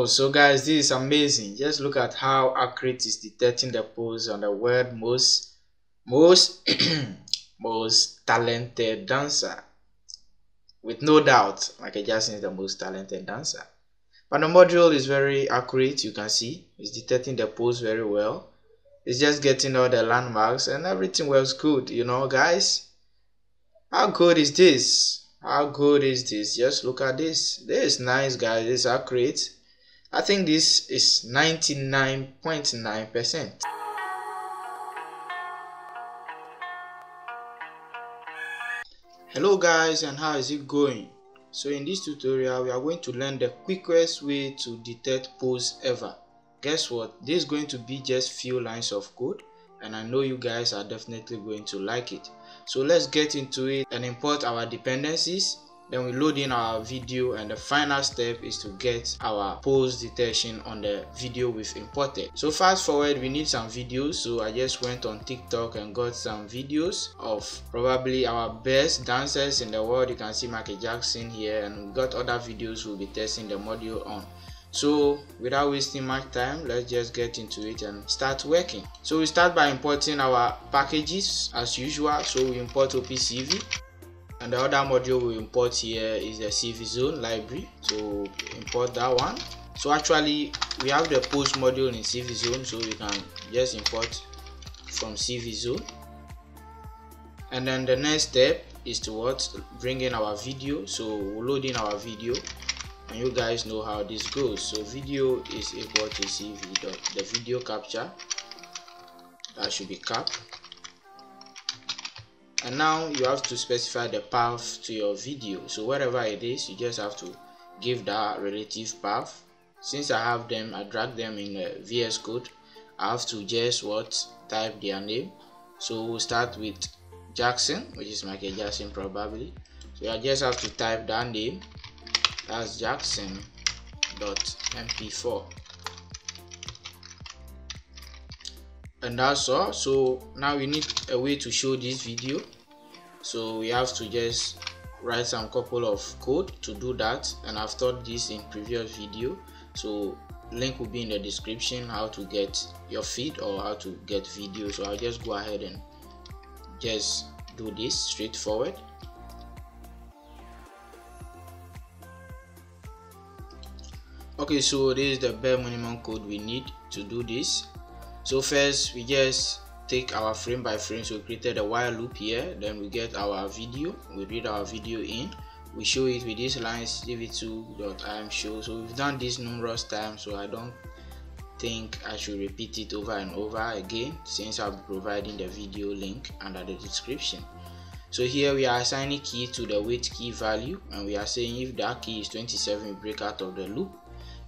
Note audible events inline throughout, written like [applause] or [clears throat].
Oh, so guys, this is amazing. Just look at how accurate is detecting the pose on the world most, most, [clears throat] most talented dancer. With no doubt, Michael Jackson is the most talented dancer. But the module is very accurate, you can see. It's detecting the pose very well. It's just getting all the landmarks and everything was good, you know, guys. How good is this? How good is this? Just look at this. This is nice, guys. It's accurate. I think this is 99.9%. Hello guys and how is it going? So in this tutorial we are going to learn the quickest way to detect pose ever. Guess what? This is going to be just few lines of code and I know you guys are definitely going to like it. So let's get into it and import our dependencies then we load in our video and the final step is to get our pose detection on the video we've imported. So fast forward we need some videos. So i just went on tiktok and got some videos of probably our best dancers in the world. You can see michael jackson here and we got other videos we'll be testing the module on. So without wasting much time let's just get into it and start working. So we start by importing our packages as usual. So we import opencv and the other module we import here is the CV zone library so import that one. So actually we have the pose module in CV zone so we can just import from CV zone. And then the next step is to what bring in our video so we'll our video. And you guys know how this goes. So video is equal to cv dot the video capture. That should be cap and now you have to specify the path to your video. So whatever it is you just have to give that relative path. Since i have them i drag them in the vs code i have to just what type their name. So we'll start with jackson which is michael jackson probably. So i just have to type that name. That's jackson dot mp4 and that's all. So now we need a way to show this video so we have to just write some couple of code to do that. And i've taught this in previous video. So link will be in the description how to get your feed or how to get video. So i'll just go ahead and just do this straightforward. Okay so this is the bare minimum code we need to do this. So first we just take our frame by frame. So we created a while loop here. Then we get our video. We read our video in. We show it with this line cv2.im show. So we've done this numerous times. So i don't think i should repeat it over and over again since i'll be providing the video link under the description. So here we are assigning key to the wait key value. And we are saying if that key is 27 we break out of the loop.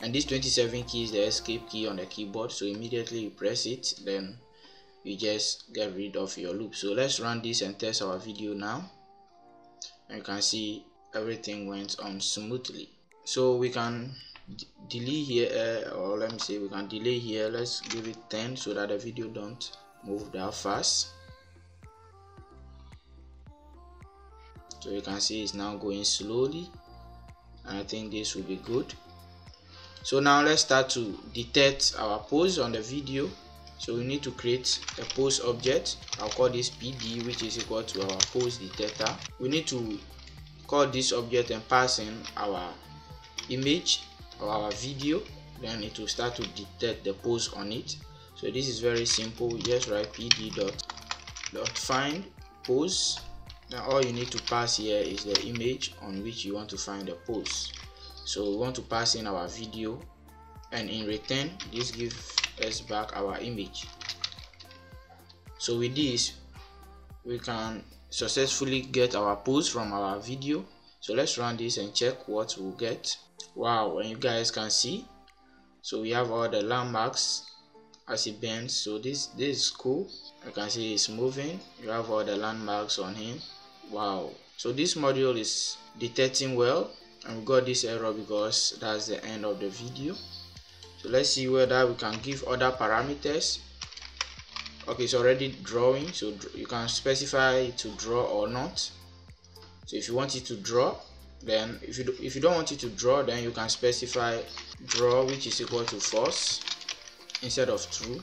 And this 27 key is the escape key on the keyboard. So immediately you press it then you just get rid of your loop. So let's run this and test our video now. And you can see everything went on smoothly. So we can delay here uh, or let me say we can delay here. Let's give it 10 so that the video don't move that fast. So you can see it's now going slowly. And I think this will be good. So now let's start to detect our pose on the video so we need to create a pose object. I'll call this pd which is equal to our pose detector. We need to call this object and pass in our image or our video. Then it will start to detect the pose on it. So this is very simple. Just write pd dot dot find pose now all you need to pass here is the image on which you want to find the pose so we want to pass in our video. And in return this gives us back our image. So with this we can successfully get our pose from our video. So let's run this and check what we'll get. Wow and you guys can see. So we have all the landmarks as it bends. So this this is cool. You can see it's moving. You have all the landmarks on him. Wow. So this module is detecting well. And we got this error because that's the end of the video so let's see whether we can give other parameters. Okay it's already drawing so you can specify to draw or not. So if you want it to draw then if you do, if you don't want it to draw then you can specify draw which is equal to false instead of true.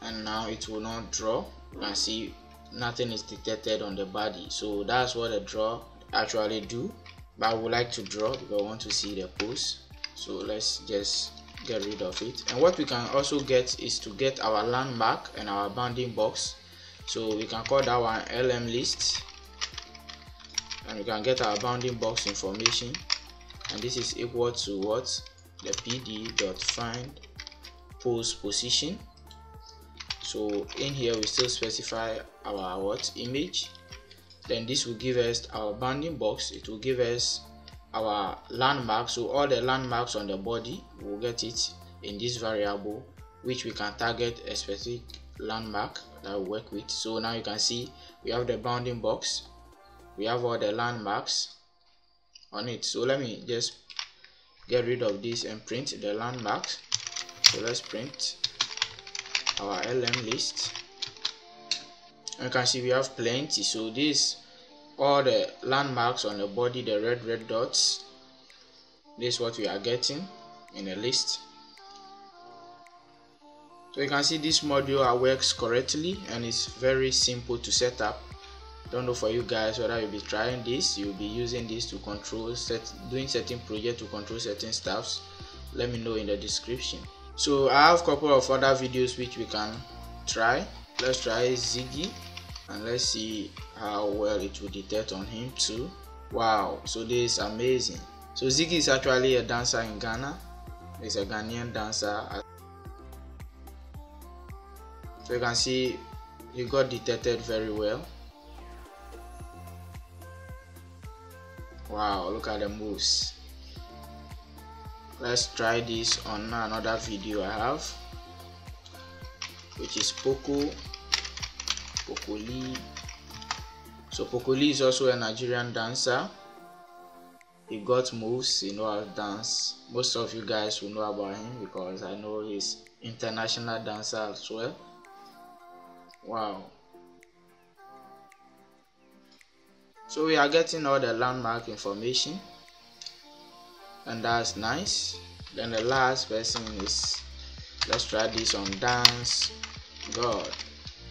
And now it will not draw you can see nothing is detected on the body. So that's what a draw actually do. But I would like to draw because I want to see the pose so let's just get rid of it. And what we can also get is to get our landmark and our bounding box. So we can call that one lm list. And we can get our bounding box information. And this is equal to what? The pd dot find pose position. So in here we still specify our what? Image. Then this will give us our bounding box. It will give us our landmark so all the landmarks on the body will get it in this variable which we can target a specific landmark that we work with. So now you can see we have the bounding box we have all the landmarks on it. So let me just get rid of this and print the landmarks. So let's print our lm list. You can see we have plenty. So this all the landmarks on the body the red red dots. This is what we are getting in a list. So you can see this module works correctly and it's very simple to set up. Don't know for you guys whether you'll be trying this you'll be using this to control set doing certain project to control certain stuffs. Let me know in the description. So i have a couple of other videos which we can try. Let's try ziggy and let's see how well it will detect on him too. Wow so this is amazing. So ziggy is actually a dancer in ghana. He's a ghanaian dancer. So you can see he got detected very well. Wow look at the moves. Let's try this on another video i have which is poco pokoli so Poco Lee is also a nigerian dancer. He got moves he know how to dance. Most of you guys will know about him because i know he's international dancer as well. Wow. So we are getting all the landmark information. And that's nice. Then the last person is let's try this on dance. God.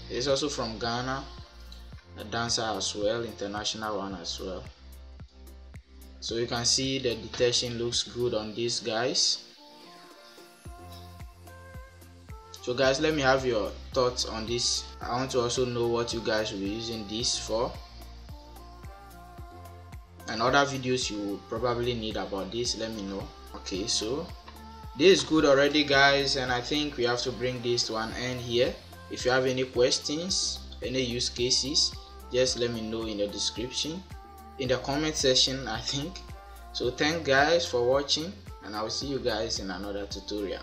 It's also from ghana a dancer as well international one as well. So you can see the detection looks good on these guys. So guys let me have your thoughts on this. I want to also know what you guys will be using this for. And other videos you probably need about this let me know. Okay so this is good already guys and i think we have to bring this to an end here. If you have any questions any use cases just let me know in the description. In the comment section i think. So thank guys for watching and i will see you guys in another tutorial